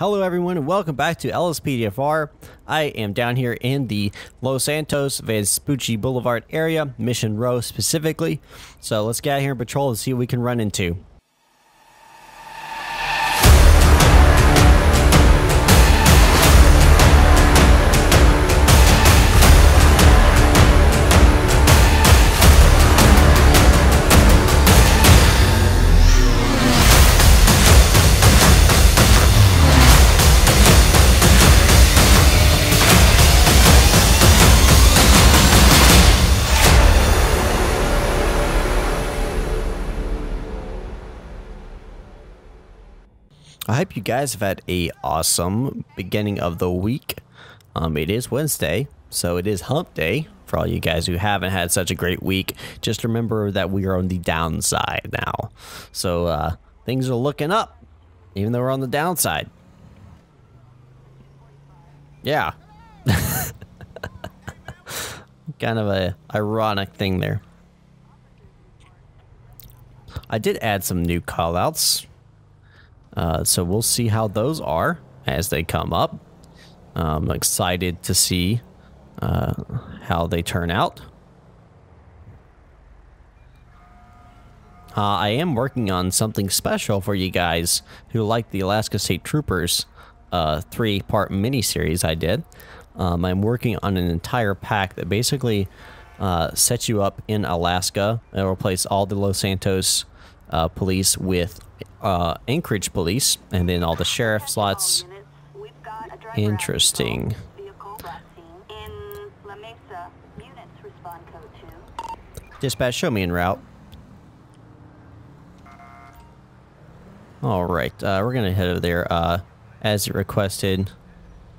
Hello everyone and welcome back to LSPDFR. I am down here in the Los Santos Vespucci Boulevard area, Mission Row specifically. So let's get out here and patrol and see what we can run into. I hope you guys have had a awesome beginning of the week. Um, it is Wednesday, so it is hump day for all you guys who haven't had such a great week. Just remember that we are on the downside now. So uh, things are looking up, even though we're on the downside. Yeah. kind of a ironic thing there. I did add some new callouts uh, so we'll see how those are as they come up. I'm excited to see uh, how they turn out. Uh, I am working on something special for you guys who like the Alaska State Troopers uh, three-part miniseries I did. Um, I'm working on an entire pack that basically uh, sets you up in Alaska. It'll replace all the Los Santos uh, police with uh, Anchorage police, and then all the sheriff slots. Interesting. Dispatch, show me en route. All right, uh, we're gonna head over there uh, as requested.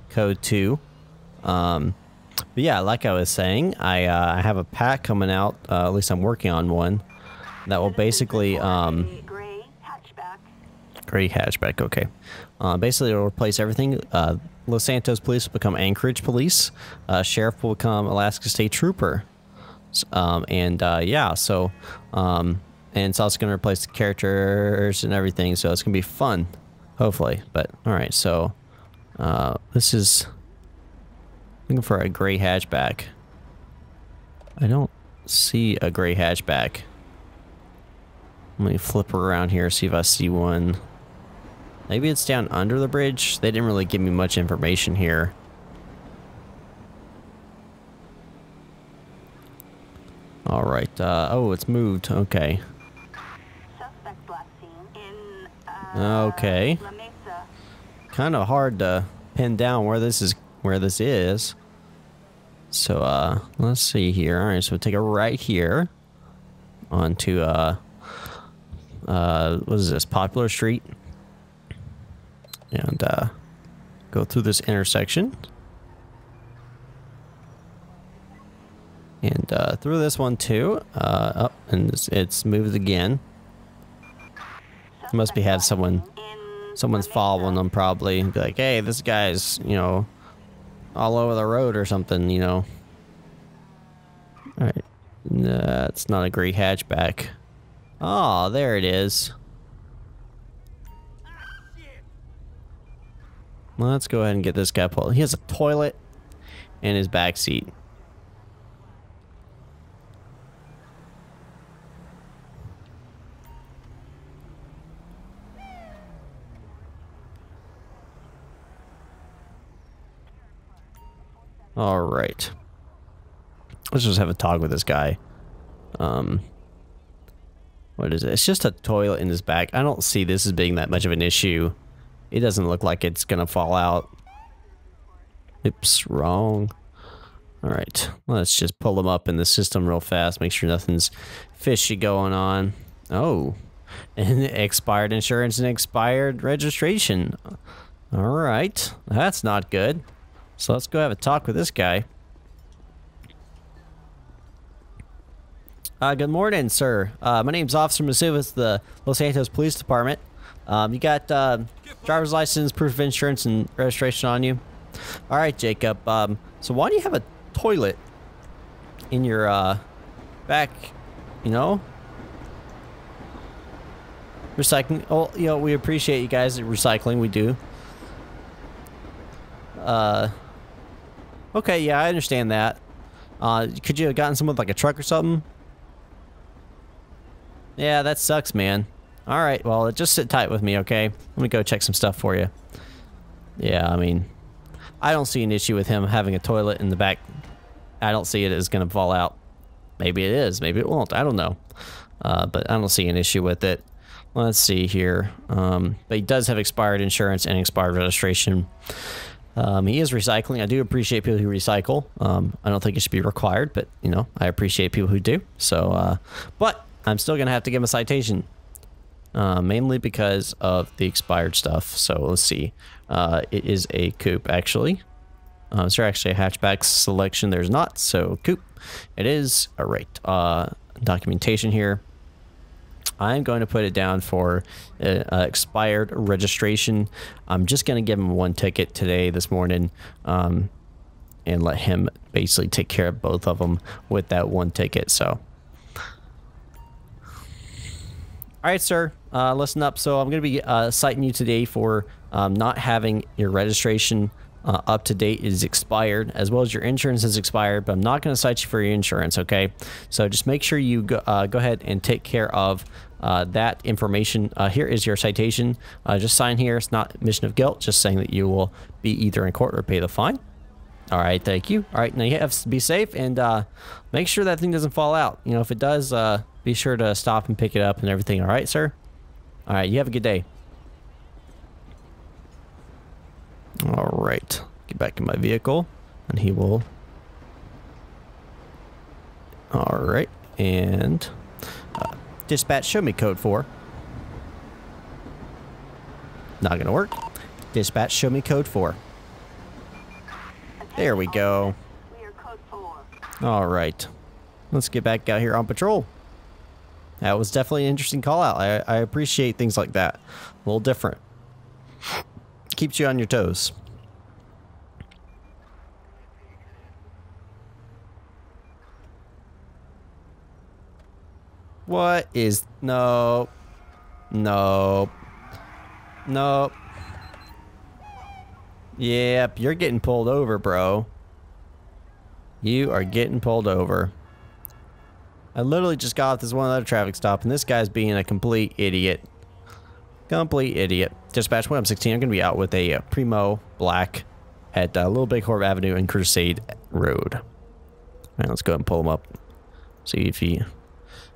Code two. Um, but yeah, like I was saying, I uh, I have a pack coming out. Uh, at least I'm working on one that will basically um, gray hatchback. Okay, uh, basically it'll replace everything. Uh, Los Santos Police will become Anchorage Police. Uh, Sheriff will become Alaska State Trooper. Um, and uh, yeah, so um, and it's also going to replace the characters and everything. So it's going to be fun, hopefully. But all right, so uh, this is looking for a gray hatchback. I don't see a gray hatchback. Let me flip around here, see if I see one. Maybe it's down under the bridge? They didn't really give me much information here. Alright, uh, oh, it's moved. Okay. Okay. Kind of hard to pin down where this is, where this is. So, uh, let's see here. Alright, so we'll take a right here onto, uh, uh, what is this, Popular Street? And uh, go through this intersection. And uh, through this one too. Uh, oh, and it's, it's moved again. Must be had someone, someone's following them probably. Be like, hey, this guy's, you know, all over the road or something, you know. All right, that's not a great hatchback. Oh, there it is. Let's go ahead and get this guy pulled. He has a toilet in his back seat. All right. Let's just have a talk with this guy. Um, what is it? It's just a toilet in his back. I don't see this as being that much of an issue. It doesn't look like it's gonna fall out. Oops, wrong. Alright, let's just pull them up in the system real fast, make sure nothing's fishy going on. Oh, and expired insurance and expired registration. Alright, that's not good. So let's go have a talk with this guy. Uh, good morning, sir. Uh, my name's Officer Masu with the Los Santos Police Department. Um, you got uh, driver's license, proof of insurance, and registration on you. All right, Jacob. Um, so why do you have a toilet in your uh, back? You know, recycling. Oh, you know, we appreciate you guys recycling. We do. Uh, okay, yeah, I understand that. Uh, could you have gotten someone like a truck or something? Yeah, that sucks, man. All right, well, just sit tight with me, okay? Let me go check some stuff for you. Yeah, I mean, I don't see an issue with him having a toilet in the back. I don't see it as going to fall out. Maybe it is, maybe it won't. I don't know. Uh, but I don't see an issue with it. Let's see here. Um, but he does have expired insurance and expired registration. Um, he is recycling. I do appreciate people who recycle. Um, I don't think it should be required, but you know, I appreciate people who do. So, uh, but I'm still gonna have to give him a citation, uh, mainly because of the expired stuff. So let's see. Uh, it is a coupe actually. Uh, is there actually a hatchback selection? There's not. So coupe. It is. All right. Uh, documentation here. I'm going to put it down for uh, uh, expired registration. I'm just going to give him one ticket today, this morning, um, and let him basically take care of both of them with that one ticket. So, all right, sir, uh, listen up. So I'm going to be uh, citing you today for um, not having your registration uh, up to date is expired, as well as your insurance is expired, but I'm not going to cite you for your insurance, okay? So just make sure you go, uh, go ahead and take care of uh, that information. Uh, here is your citation. Uh, just sign here. It's not admission of guilt, just saying that you will be either in court or pay the fine. All right, thank you. All right, now you have to be safe and uh, make sure that thing doesn't fall out. You know, if it does, be sure to stop and pick it up and everything. All right, sir? All right, you have a good day. All right, get back in my vehicle and he will. All right, and uh, dispatch, show me code 4. Not gonna work. Dispatch, show me code 4. There we go. All right, let's get back out here on patrol. That was definitely an interesting call out. I, I appreciate things like that. A little different keeps you on your toes. What is... No. No. Nope. Yep, you're getting pulled over, bro. You are getting pulled over. I literally just got off this one other traffic stop, and this guy's being a complete idiot. Complete idiot. Dispatch 1 16 I'm going to be out with a uh, Primo Black at uh, Little Bighorn Avenue and Crusade Road. All right, let's go ahead and pull him up. See if he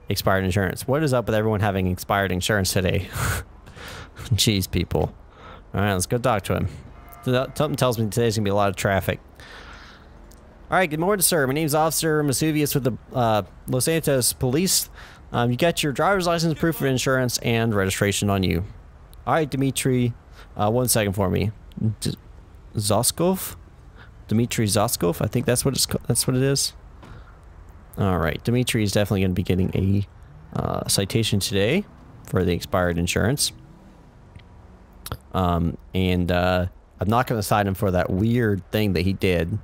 expired insurance. What is up with everyone having expired insurance today? Jeez, people. All right, let's go talk to him. Something tells me today's going to be a lot of traffic. All right, good morning, sir. My name is Officer Mesuvius with the uh, Los Santos Police. Um, you got your driver's license, proof of insurance, and registration on you. All right, Dimitri. Uh, one second for me. D Zoskov? Dimitri Zoskov? I think that's what it's that's what it is. All right, Dimitri is definitely going to be getting a uh, citation today for the expired insurance. Um, and uh, I'm not going to cite him for that weird thing that he did.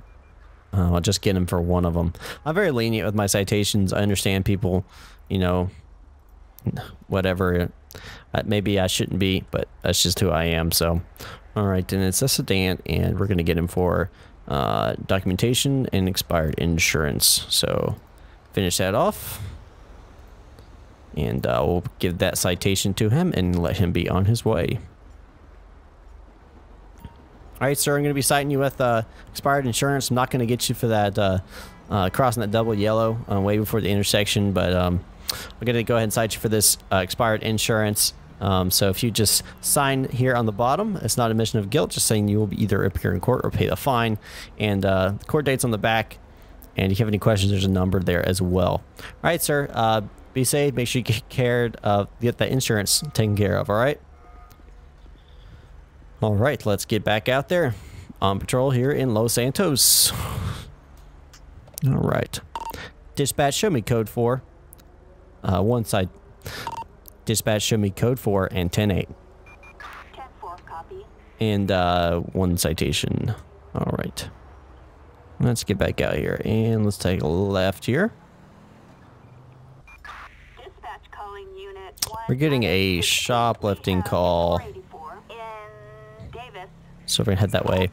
Uh, I'll just get him for one of them. I'm very lenient with my citations. I understand people, you know, whatever uh, maybe I shouldn't be, but that's just who I am. So, all right, and it's a sedan, and we're gonna get him for uh, documentation and expired insurance. So, finish that off, and uh, we'll give that citation to him and let him be on his way. All right, sir, I'm gonna be citing you with uh, expired insurance. I'm not gonna get you for that uh, uh, crossing that double yellow way before the intersection, but um, I'm going to go ahead and cite you for this uh, expired insurance. Um, so if you just sign here on the bottom, it's not admission of guilt, just saying you will either appear in court or pay the fine. And uh, the court date's on the back. And if you have any questions, there's a number there as well. All right, sir. Uh, be safe. Make sure you get cared get that insurance taken care of. All right. All right, let's get back out there on patrol here in Los Santos. All right. Dispatch, show me code 4. Uh, one side. Dispatch show me code 4 and 10-8. 10-4, copy. And uh, one citation. All right. Let's get back out here and let's take a left here. We're getting a shoplifting call. So we're gonna head that way.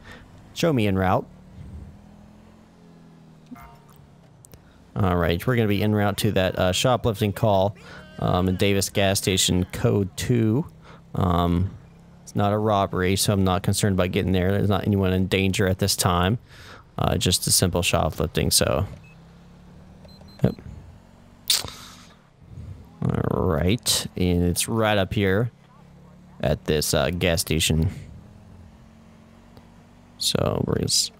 Show me en route. All right, we're to be en route to that uh, shoplifting call um, in Davis gas station code 2. Um, it's not a robbery, so I'm not concerned about getting there. There's not anyone in danger at this time. Uh, just a simple shoplifting, so... Yep. All right, and it's right up here at this uh, gas station. So we're going to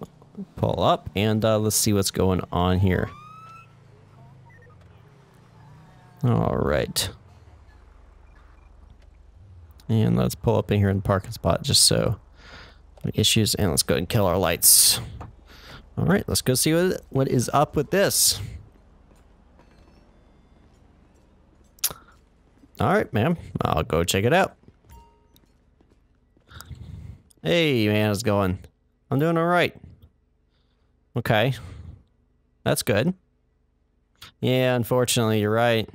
pull up and uh, let's see what's going on here. All right. And let's pull up in here in the parking spot just so issues and let's go and kill our lights. All right, let's go see what what is up with this. All right, ma'am. I'll go check it out. Hey, man, how's it going? I'm doing all right. Okay. That's good. Yeah, unfortunately, you're right.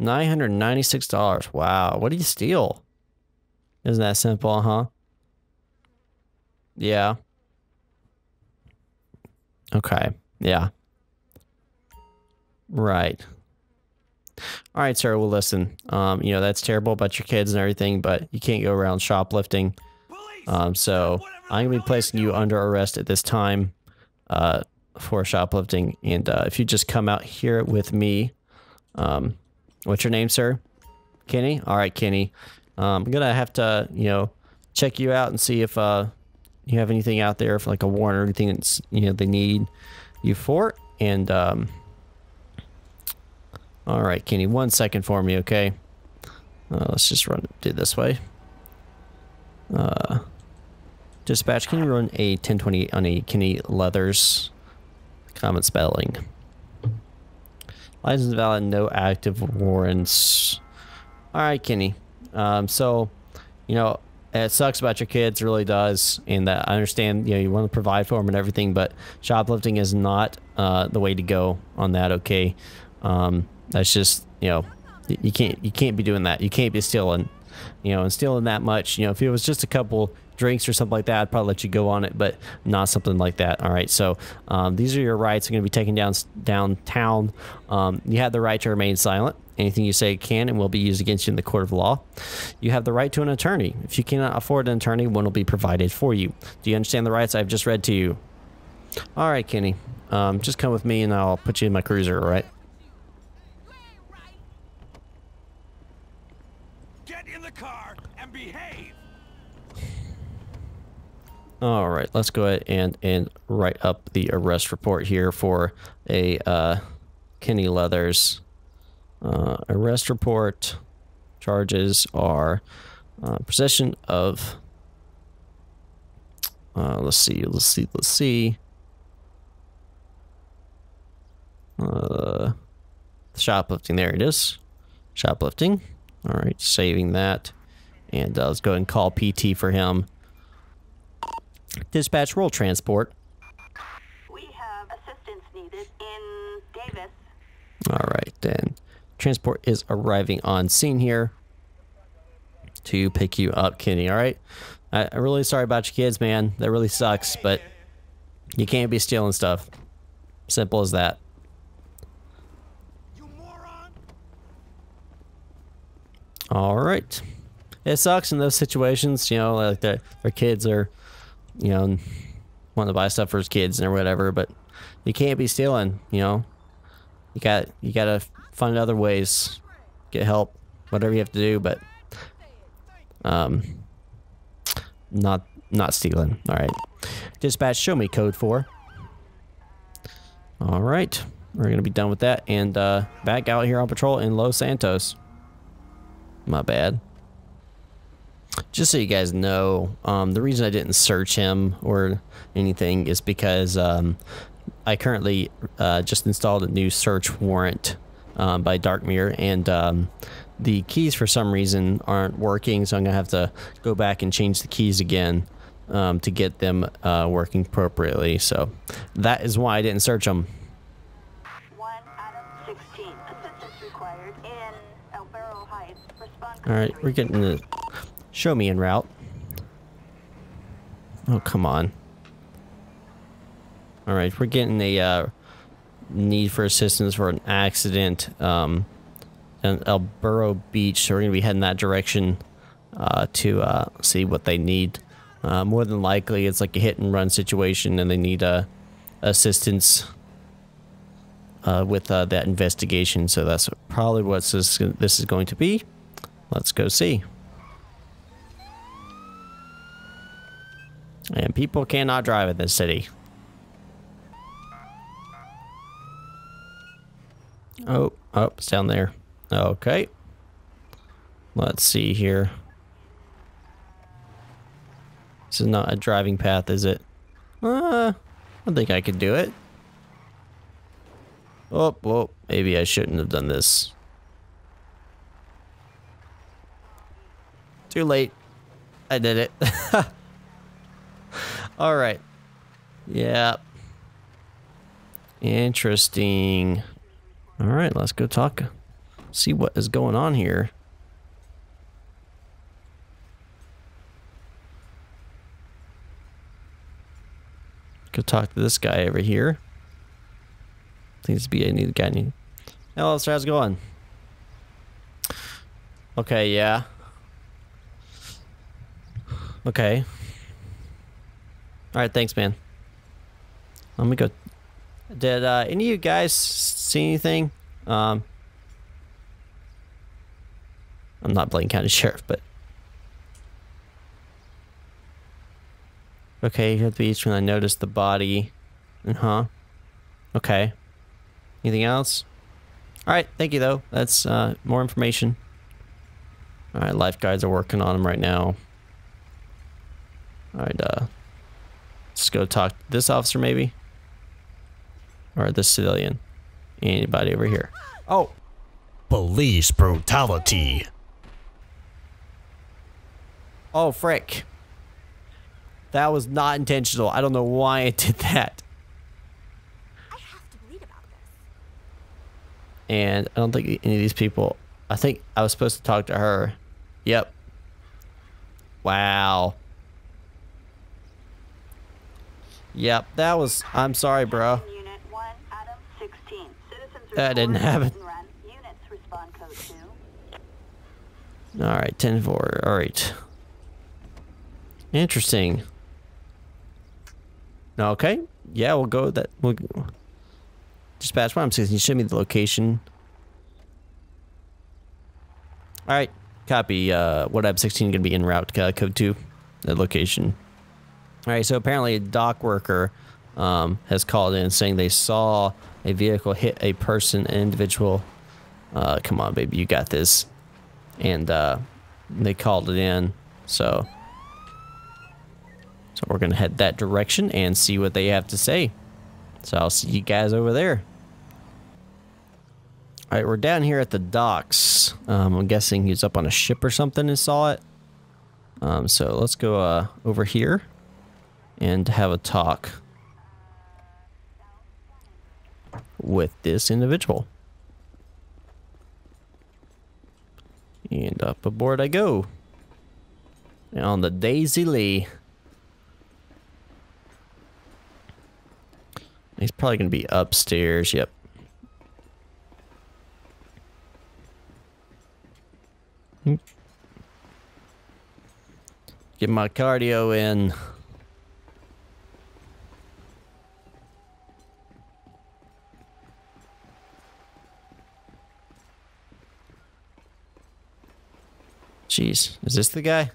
$996. Wow. What do you steal? Isn't that simple, huh? Yeah. Okay. Yeah. Right. All right, sir. Well, listen. Um, you know that's terrible about your kids and everything, but you can't go around shoplifting. Um, so I'm gonna be placing you under arrest at this time, uh, for shoplifting. And uh, if you just come out here with me, um, What's your name, sir? Kenny? All right, Kenny. Um, I'm gonna have to, you know, check you out and see if uh, you have anything out there for like a warrant or anything that's you know they need you for. And um, all right, Kenny, one second for me, okay? Uh, let's just run do it this way. Uh, dispatch, can you run a 1020 on a Kenny Leathers? Common spelling. License valid, no active warrants. All right, Kenny. Um, so, you know, it sucks about your kids, really does, and that I understand. You know, you want to provide for them and everything, but shoplifting is not uh, the way to go on that. Okay, um, that's just you know, you can't you can't be doing that. You can't be stealing, you know, and stealing that much. You know, if it was just a couple drinks or something like that, I'd probably let you go on it, but not something like that. All right. So um, these are your rights. are going to be taken down downtown. Um, you have the right to remain silent. Anything you say can and will be used against you in the court of law. You have the right to an attorney. If you cannot afford an attorney, one will be provided for you. Do you understand the rights I've just read to you? All right, Kenny. Um, just come with me and I'll put you in my cruiser, all right? Get in the car and behave. All right, let's go ahead and and write up the arrest report here for a uh, Kenny Leathers. Uh, arrest report charges are uh, possession of. Uh, let's see, let's see, let's see. Uh, shoplifting, there it is. Shoplifting. All right, saving that. And uh, let's go and call PT for him. Dispatch roll transport. We have assistance needed in Davis. All right, then. Transport is arriving on scene here to pick you up, Kenny. All right. I, I'm really sorry about your kids, man. That really sucks, but you can't be stealing stuff. Simple as that. You moron. All right. It sucks in those situations, you know, like their their kids are, you know, want to buy stuff for his kids or whatever, but you can't be stealing, you know. You got you got to find other ways, get help, whatever you have to do, but um not not stealing. All right. Dispatch, show me code 4. All right. We're to be done with that and uh back out here on patrol in Los Santos. My bad. Just so you guys know, um, the reason I didn't search him or anything is because um, I currently uh, just installed a new search warrant um, by Darkmirror, and um, the keys for some reason aren't working, so I'm gonna have to go back and change the keys again um, to get them uh, working appropriately. So that is why I didn't search them. One out of 16. Assistance required in El Burro Heights. Respond All right, we're getting the show me en route. Oh, come on. All right, we're getting a uh, need for assistance for an accident um, in El Burro Beach. So we're going to be heading that direction uh, to uh, see what they need. Uh, more than likely, it's like a hit and run situation, and they need uh, assistance uh, with uh, that investigation. So that's probably what this, this is going to be. Let's go see. And people cannot drive in this city. Oh, oh, it's down there. Okay. Let's see here. This is not a driving path, is it? Uh, I think I could do it. Oh, well, maybe I shouldn't have done this. Too late. I did it. All right. Yeah. Interesting. All right, let's go talk. See what is going on here. Go talk to this guy over here. Seems to be a new guy. New. Hello, sir. How's it going? Okay, yeah. Okay. All right, thanks, man. Let me go. Did uh, any of you guys see anything? Um, I'm not Blaine County Sheriff, but okay. At the beach, when I noticed the body. Uh huh. Okay. Anything else? All right. Thank you, though. That's uh, more information. All right. Lifeguards are working on him right now. All right. Uh, let's go talk to this officer, maybe, or this civilian. Anybody over here? Oh, Police brutality. oh, frick. That was not intentional. I don't know why I did that. I have to read about this. And I don't think any of these people. I think I was supposed to talk to her. Yep. Wow. Yep, that was. I'm sorry, bro. Unit 1, Adam 16. That didn't happen. hit and run. Units respond code 2. All right, 10 4. All right. Interesting. Okay. Yeah, we'll go that. We'll dispatch one. I'm saying, can you show me the location? All right. Copy. Uh, what I'm 16 going to be en route. Uh, code 2. The location. All right. So apparently a dock worker um, has called in saying they saw a vehicle hit a person, an individual. Uh, come on, baby. You got this and uh, they called it in. So, so we're gonna head that direction and see what they have to say. So I'll see you guys over there. All right, we're down here at the docks. Um, I'm guessing he's up on a ship or something and saw it. Um, so let's go uh, over here and have a talk with this individual. And up aboard I go. On the Daisy Lee. He's probably going to be upstairs. Yep. Hmm. Get my cardio in. Jeez, is this the guy?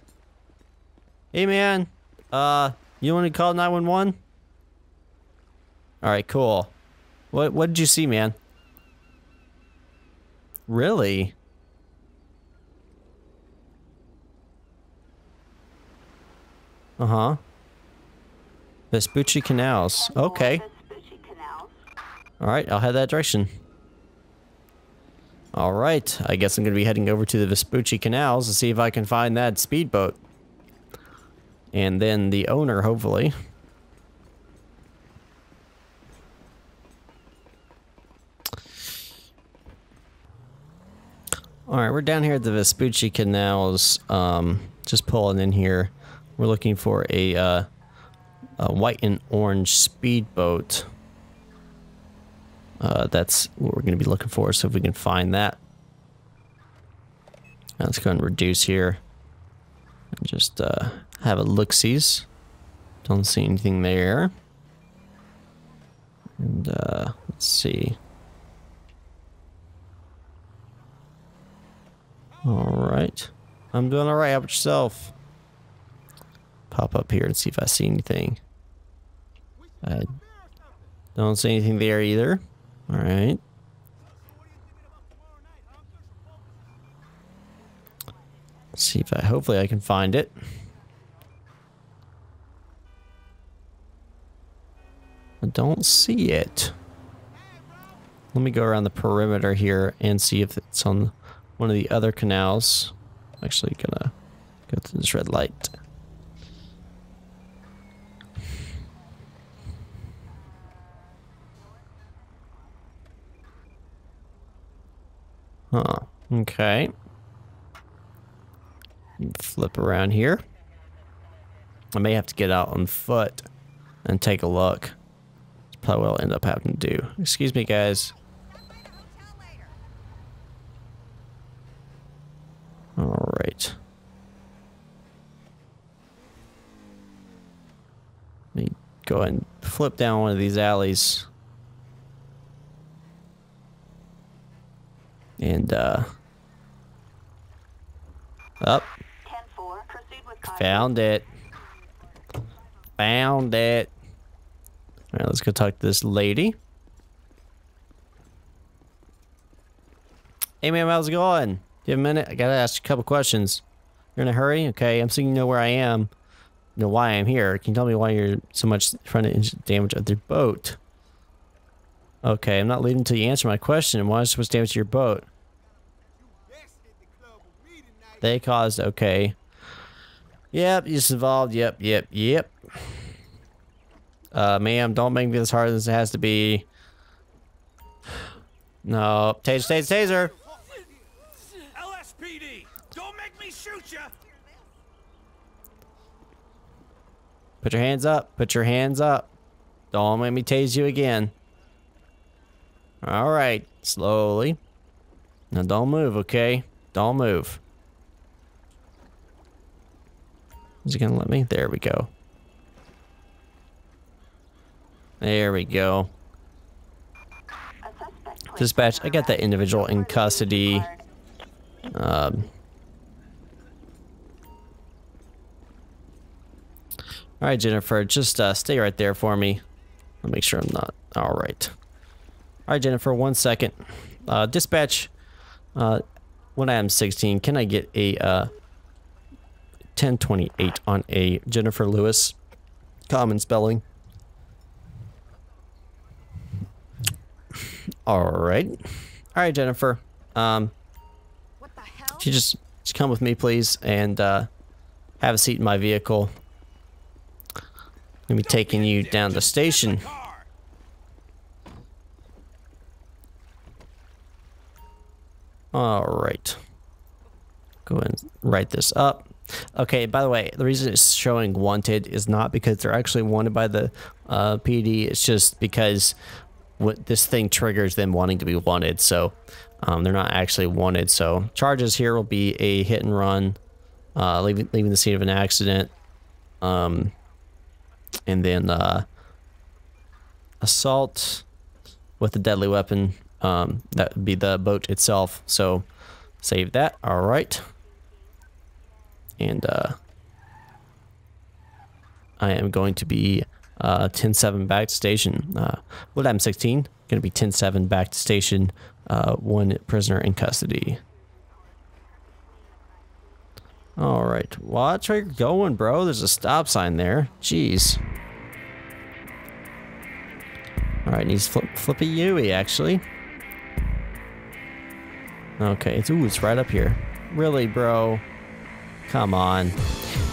Hey man, uh, you want to call 911? Alright, cool. What what did you see, man? Really? Uh-huh. Vespucci Canals. Okay. Vespucci Canals. Alright, I'll head that direction. Alright, I guess I'm going to be heading over to the Vespucci Canals to see if I can find that speedboat. And then the owner, hopefully. Alright, we're down here at the Vespucci Canals, um, just pulling in here. We're looking for a uh, a white and orange speedboat. Uh, that's what we're going to be looking for, so if we can find that. Let's go and reduce here. And just uh, have a look-sees. Don't see anything there. And uh, let's see. All right. I'm doing all right. How about yourself? Pop up here and see if I see anything. I don't see anything there either. All right. Let's see if I, hopefully I can find it. I don't see it. Let me go around the perimeter here and see if it's on one of the other canals. I'm actually gonna go through this red light. Huh. Okay. Flip around here. I may have to get out on foot and take a look. That's probably what I'll end up having to do. Excuse me, guys. All right. Let me go ahead and flip down one of these alleys. And, uh... Up. 10-4, proceed with caution. Found it. Found it. Alright, let's go talk to this lady. Hey, ma'am, how's it going? Do you have a minute? I gotta ask you a couple questions. You're in a hurry? Okay, I'm seeing you know where I am. You know why I'm here. Can you tell me why you're so much trying to damage other boat? Okay, I'm not leaving until you answer my question. Why is supposed to damage your boat? They caused, okay. Yep, you survived. Yep, yep, yep. Uh, ma'am, don't make me as hard as it has to be. No, taser, taser, taser. LSPD, don't make me shoot ya! Put your hands up. Put your hands up. Don't make me tase you again. All right, slowly. Now don't move, okay? Don't move. Is he gonna let me? There we go. There we go. Dispatch, I got that individual in custody. Um, all right, Jennifer, just uh, stay right there for me. I'll make sure I'm not. All right. All right, Jennifer, one second. Uh, dispatch, uh, when I am 16, can I get a uh, 1028 on a Jennifer Lewis common spelling? All right. All right, Jennifer. Um, What the hell? could you just, just come with me, please, and uh, have a seat in my vehicle? I'm gonna be taking you down the station. All right. Go ahead and write this up. Okay, by the way, the reason it's showing wanted is not because they're actually wanted by the uh, PD. It's just because what this thing triggers them wanting to be wanted. So um, they're not actually wanted. So charges here will be a hit and run, uh, leaving leaving the scene of an accident, um, and then uh, assault with a deadly weapon. Um, that would be the boat itself. So save that. All right. And uh, I am going to be uh, 10-7 back to station. Uh, what I'm 16. Going to be 10-7 back to station. Uh, one prisoner in custody. All right. Watch where you're going, bro. There's a stop sign there. Jeez. All right, needs flip, flippy Yui actually. Okay, it's ooh, it's right up here. Really, bro? Come on.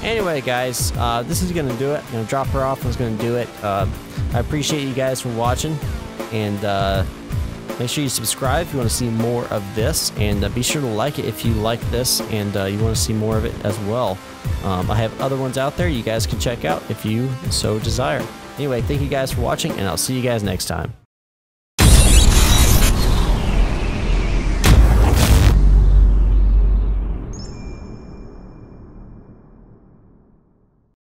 Anyway, guys, uh, this is gonna do it. I'm gonna drop her off. I was gonna do it. Uh, I appreciate you guys for watching, and uh, Make sure you subscribe if you want to see more of this, and uh, be sure to like it if you like this and uh, you want to see more of it as well. Um, I have other ones out there you guys can check out if you so desire. Anyway, thank you guys for watching, and I'll see you guys next time.